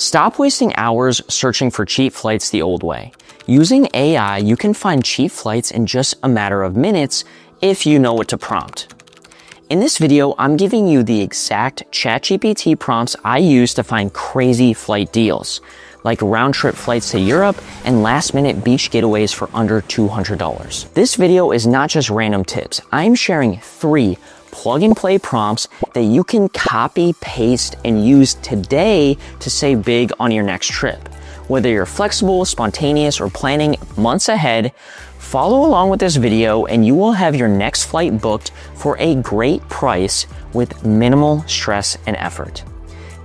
Stop wasting hours searching for cheap flights the old way. Using AI, you can find cheap flights in just a matter of minutes if you know what to prompt. In this video, I'm giving you the exact ChatGPT prompts I use to find crazy flight deals, like round trip flights to Europe and last minute beach getaways for under $200. This video is not just random tips. I'm sharing three plug and play prompts that you can copy, paste, and use today to save big on your next trip. Whether you're flexible, spontaneous, or planning months ahead, follow along with this video and you will have your next flight booked for a great price with minimal stress and effort.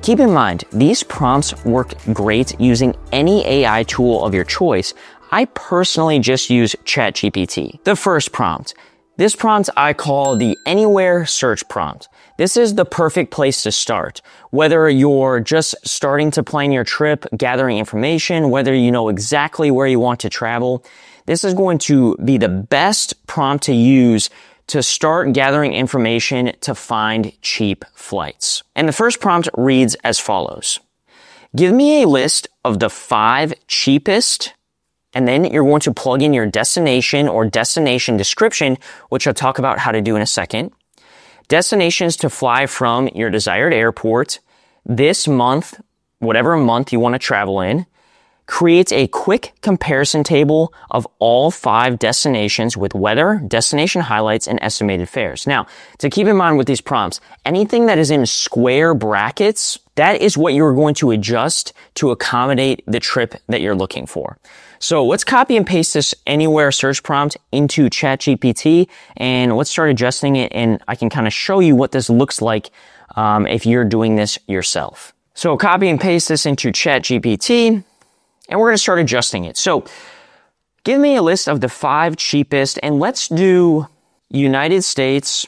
Keep in mind, these prompts work great using any AI tool of your choice. I personally just use ChatGPT. The first prompt, this prompt I call the anywhere search prompt. This is the perfect place to start. Whether you're just starting to plan your trip, gathering information, whether you know exactly where you want to travel, this is going to be the best prompt to use to start gathering information to find cheap flights. And the first prompt reads as follows. Give me a list of the five cheapest and then you're going to plug in your destination or destination description, which I'll talk about how to do in a second. Destinations to fly from your desired airport this month, whatever month you want to travel in. Creates a quick comparison table of all five destinations with weather, destination highlights, and estimated fares. Now, to keep in mind with these prompts, anything that is in square brackets, that is what you're going to adjust to accommodate the trip that you're looking for. So let's copy and paste this anywhere search prompt into ChatGPT and let's start adjusting it and I can kind of show you what this looks like um, if you're doing this yourself. So copy and paste this into ChatGPT and we're going to start adjusting it. So give me a list of the five cheapest and let's do United States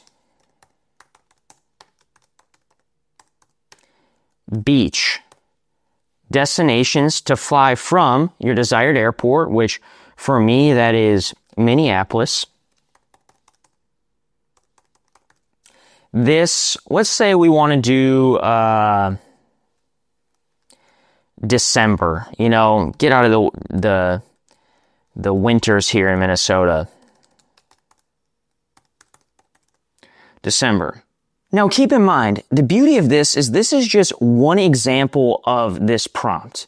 beach destinations to fly from your desired airport, which for me, that is Minneapolis. This, let's say we want to do uh, December, you know, get out of the, the, the winters here in Minnesota. December. Now keep in mind, the beauty of this is this is just one example of this prompt.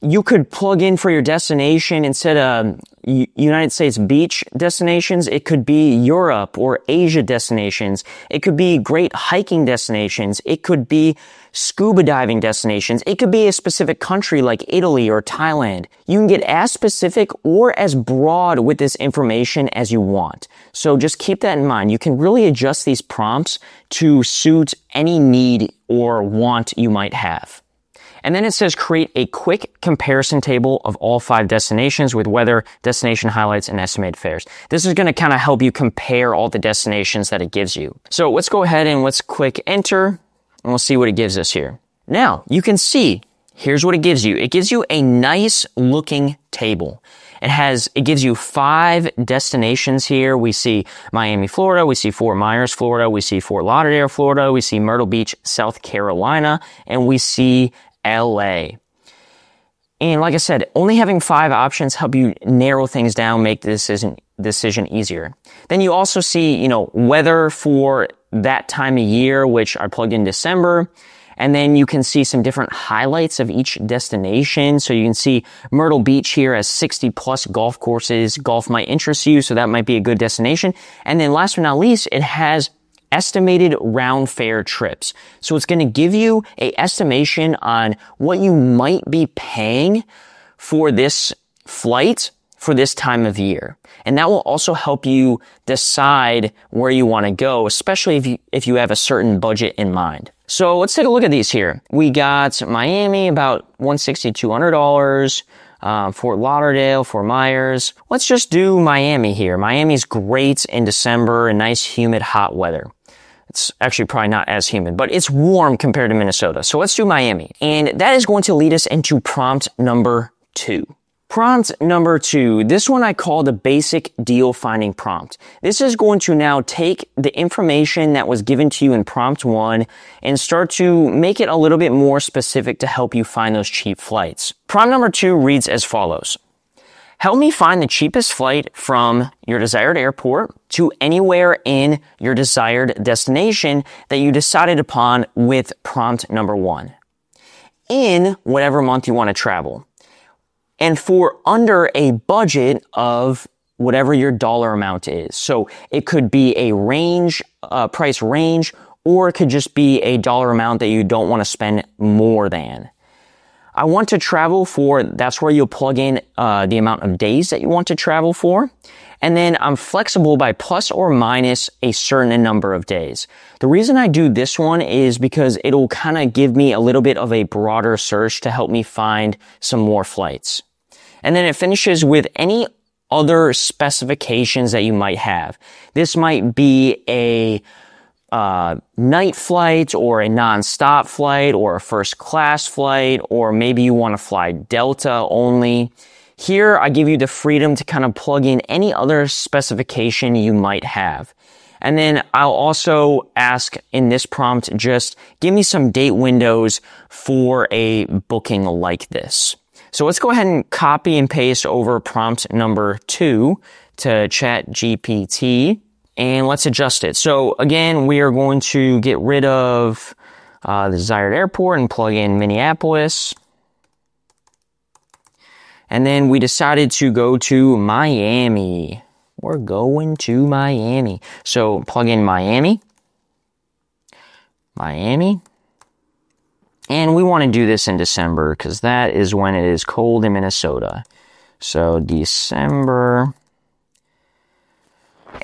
You could plug in for your destination instead of um, United States beach destinations. It could be Europe or Asia destinations. It could be great hiking destinations. It could be scuba diving destinations. It could be a specific country like Italy or Thailand. You can get as specific or as broad with this information as you want. So just keep that in mind. You can really adjust these prompts to suit any need or want you might have. And then it says create a quick comparison table of all five destinations with weather, destination highlights, and estimated fares. This is going to kind of help you compare all the destinations that it gives you. So let's go ahead and let's click enter and we'll see what it gives us here. Now you can see here's what it gives you. It gives you a nice looking table. It has, it gives you five destinations here. We see Miami, Florida. We see Fort Myers, Florida. We see Fort Lauderdale, Florida. We see Myrtle Beach, South Carolina. And we see LA. And like I said, only having five options help you narrow things down, make the decision, decision easier. Then you also see, you know, weather for that time of year, which I plugged in December. And then you can see some different highlights of each destination. So you can see Myrtle Beach here has 60 plus golf courses. Golf might interest you, so that might be a good destination. And then last but not least, it has estimated round fare trips. So it's going to give you a estimation on what you might be paying for this flight for this time of year. And that will also help you decide where you want to go, especially if you, if you have a certain budget in mind. So let's take a look at these here. We got Miami about 160 $200. Um, Fort Lauderdale, Fort Myers. Let's just do Miami here. Miami's great in December and nice, humid, hot weather. It's actually probably not as humid, but it's warm compared to Minnesota. So let's do Miami. And that is going to lead us into prompt number two. Prompt number two. This one I call the basic deal finding prompt. This is going to now take the information that was given to you in prompt one and start to make it a little bit more specific to help you find those cheap flights. Prompt number two reads as follows. Help me find the cheapest flight from your desired airport to anywhere in your desired destination that you decided upon with prompt number one in whatever month you want to travel and for under a budget of whatever your dollar amount is. So it could be a range, uh, price range, or it could just be a dollar amount that you don't want to spend more than. I want to travel for, that's where you'll plug in uh, the amount of days that you want to travel for. And then I'm flexible by plus or minus a certain number of days. The reason I do this one is because it'll kind of give me a little bit of a broader search to help me find some more flights. And then it finishes with any other specifications that you might have. This might be a uh, night flight or a non-stop flight or a first class flight, or maybe you want to fly Delta only. Here, I give you the freedom to kind of plug in any other specification you might have. And then I'll also ask in this prompt, just give me some date windows for a booking like this. So let's go ahead and copy and paste over prompt number two to ChatGPT and let's adjust it. So again, we are going to get rid of uh, the desired airport and plug in Minneapolis. And then we decided to go to Miami. We're going to Miami. So plug in Miami. Miami. And we want to do this in December because that is when it is cold in Minnesota. So December.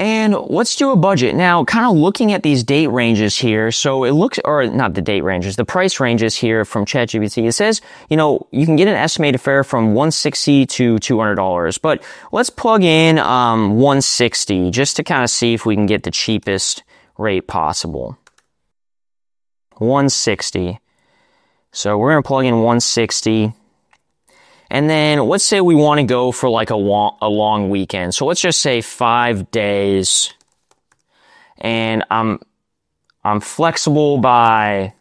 And let's do a budget. Now, kind of looking at these date ranges here. So it looks, or not the date ranges, the price ranges here from ChatGPT. It says, you know, you can get an estimated fare from 160 to $200. But let's plug in, um, 160 just to kind of see if we can get the cheapest rate possible. 160. So we're going to plug in 160. And then let's say we want to go for like a, long, a long weekend. So let's just say five days. And I'm, I'm flexible by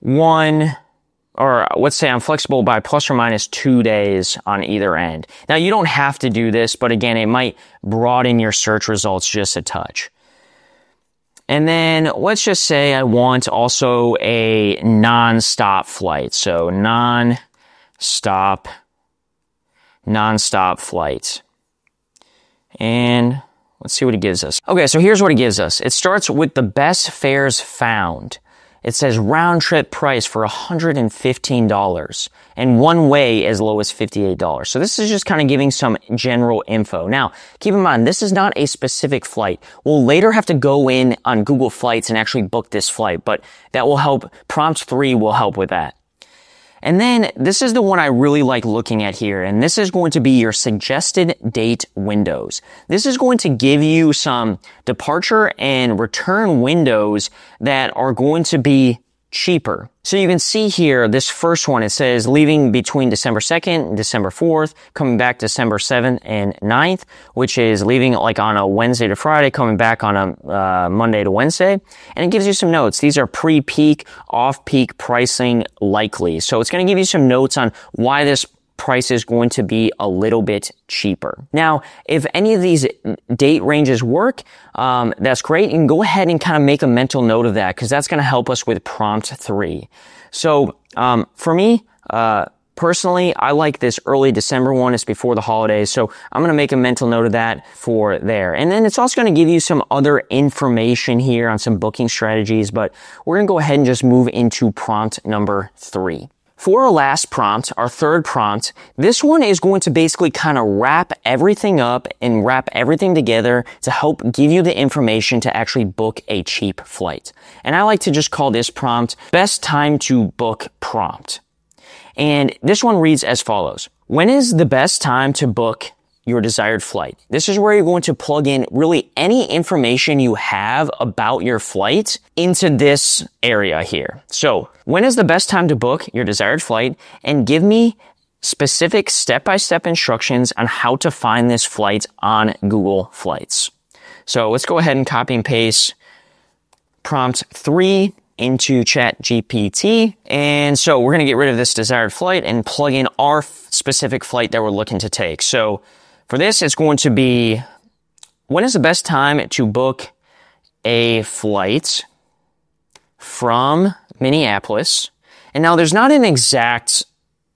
one, or let's say I'm flexible by plus or minus two days on either end. Now you don't have to do this, but again, it might broaden your search results just a touch. And then let's just say I want also a non-stop flight. So non-stop, non-stop flight. And let's see what it gives us. Okay, so here's what it gives us. It starts with the best fares found. It says round trip price for $115 and one way as low as $58. So this is just kind of giving some general info. Now, keep in mind, this is not a specific flight. We'll later have to go in on Google Flights and actually book this flight, but that will help. Prompt 3 will help with that. And then this is the one I really like looking at here, and this is going to be your suggested date windows. This is going to give you some departure and return windows that are going to be cheaper. So you can see here, this first one, it says leaving between December 2nd and December 4th, coming back December 7th and 9th, which is leaving like on a Wednesday to Friday, coming back on a uh, Monday to Wednesday. And it gives you some notes. These are pre-peak, off-peak pricing likely. So it's going to give you some notes on why this price is going to be a little bit cheaper. Now, if any of these date ranges work, um, that's great. You can go ahead and kind of make a mental note of that because that's going to help us with prompt three. So, um, for me, uh, Personally, I like this early December one. It's before the holidays. So I'm going to make a mental note of that for there. And then it's also going to give you some other information here on some booking strategies, but we're going to go ahead and just move into prompt number three. For our last prompt, our third prompt, this one is going to basically kind of wrap everything up and wrap everything together to help give you the information to actually book a cheap flight. And I like to just call this prompt best time to book prompt. And this one reads as follows. When is the best time to book your desired flight. This is where you're going to plug in really any information you have about your flight into this area here. So when is the best time to book your desired flight and give me specific step-by-step instructions on how to find this flight on Google Flights. So let's go ahead and copy and paste prompt three into ChatGPT. And so we're going to get rid of this desired flight and plug in our specific flight that we're looking to take. So for this, it's going to be when is the best time to book a flight from Minneapolis? And now there's not an exact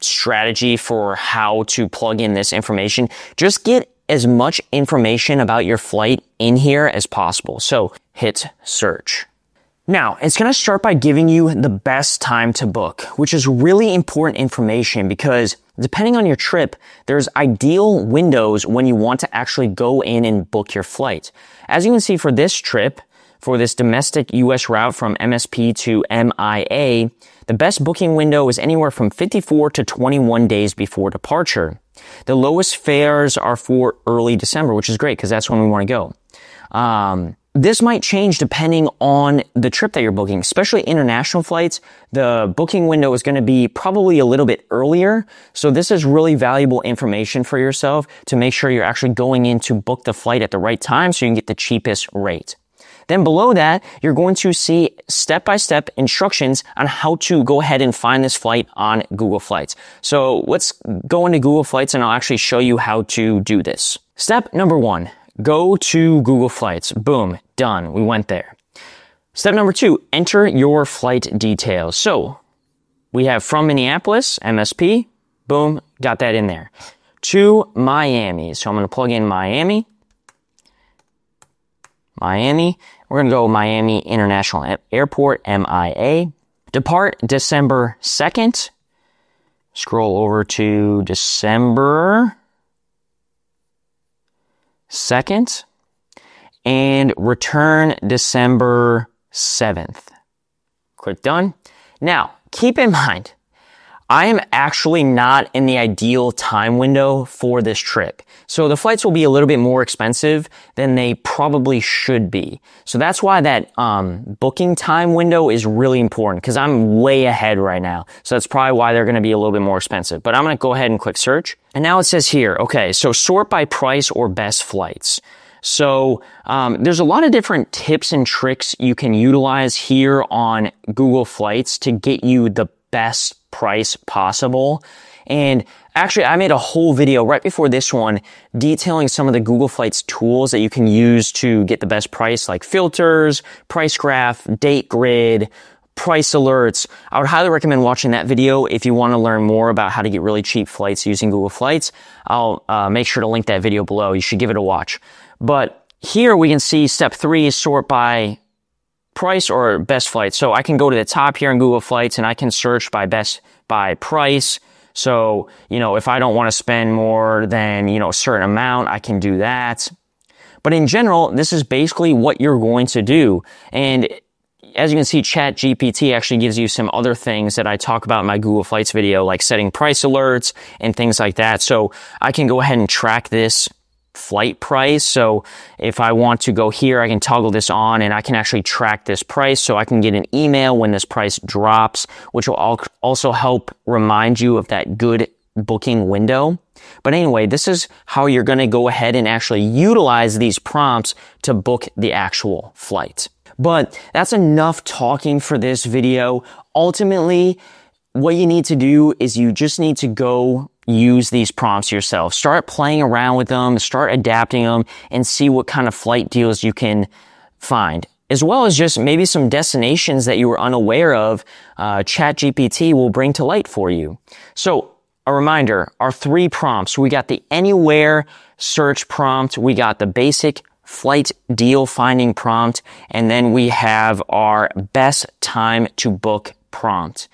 strategy for how to plug in this information. Just get as much information about your flight in here as possible. So hit search. Now, it's going to start by giving you the best time to book, which is really important information because depending on your trip, there's ideal windows when you want to actually go in and book your flight. As you can see for this trip, for this domestic US route from MSP to MIA, the best booking window is anywhere from 54 to 21 days before departure. The lowest fares are for early December, which is great because that's when we want to go. Um, this might change depending on the trip that you're booking, especially international flights. The booking window is going to be probably a little bit earlier. So this is really valuable information for yourself to make sure you're actually going in to book the flight at the right time so you can get the cheapest rate. Then below that, you're going to see step-by-step instructions on how to go ahead and find this flight on Google Flights. So let's go into Google Flights and I'll actually show you how to do this. Step number one, Go to Google Flights. Boom, done. We went there. Step number two, enter your flight details. So we have from Minneapolis, MSP, boom, got that in there. To Miami. So I'm going to plug in Miami. Miami. We're going to go Miami International Airport, MIA. Depart December 2nd. Scroll over to December 2nd and return December 7th. Click done. Now, keep in mind, I am actually not in the ideal time window for this trip. So the flights will be a little bit more expensive than they probably should be. So that's why that um, booking time window is really important because I'm way ahead right now. So that's probably why they're going to be a little bit more expensive. But I'm going to go ahead and click search. And now it says here, okay, so sort by price or best flights. So um, there's a lot of different tips and tricks you can utilize here on Google Flights to get you the best price possible. And actually, I made a whole video right before this one detailing some of the Google Flights tools that you can use to get the best price, like filters, price graph, date grid, price alerts. I would highly recommend watching that video if you want to learn more about how to get really cheap flights using Google Flights. I'll uh, make sure to link that video below. You should give it a watch. But here we can see step three is sort by price or best flight. So I can go to the top here in Google Flights and I can search by best by price. So, you know, if I don't want to spend more than, you know, a certain amount, I can do that. But in general, this is basically what you're going to do. And as you can see, ChatGPT actually gives you some other things that I talk about in my Google Flights video, like setting price alerts and things like that. So I can go ahead and track this flight price. So if I want to go here, I can toggle this on and I can actually track this price. So I can get an email when this price drops, which will also help remind you of that good booking window. But anyway, this is how you're going to go ahead and actually utilize these prompts to book the actual flight. But that's enough talking for this video. Ultimately, what you need to do is you just need to go use these prompts yourself. Start playing around with them, start adapting them, and see what kind of flight deals you can find. As well as just maybe some destinations that you were unaware of, uh, ChatGPT will bring to light for you. So, a reminder, our three prompts. We got the anywhere search prompt, we got the basic flight deal finding prompt, and then we have our best time to book prompt.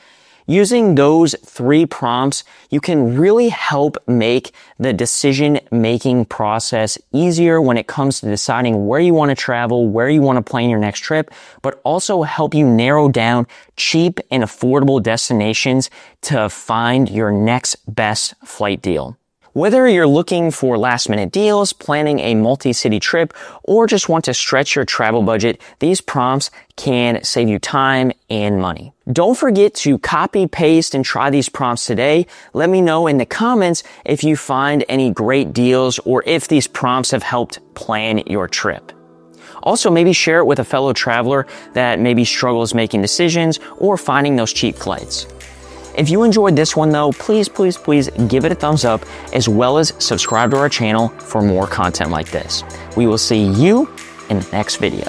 Using those three prompts, you can really help make the decision making process easier when it comes to deciding where you want to travel, where you want to plan your next trip, but also help you narrow down cheap and affordable destinations to find your next best flight deal. Whether you're looking for last minute deals, planning a multi-city trip, or just want to stretch your travel budget, these prompts can save you time and money. Don't forget to copy, paste, and try these prompts today. Let me know in the comments if you find any great deals or if these prompts have helped plan your trip. Also, maybe share it with a fellow traveler that maybe struggles making decisions or finding those cheap flights. If you enjoyed this one though, please, please, please give it a thumbs up as well as subscribe to our channel for more content like this. We will see you in the next video.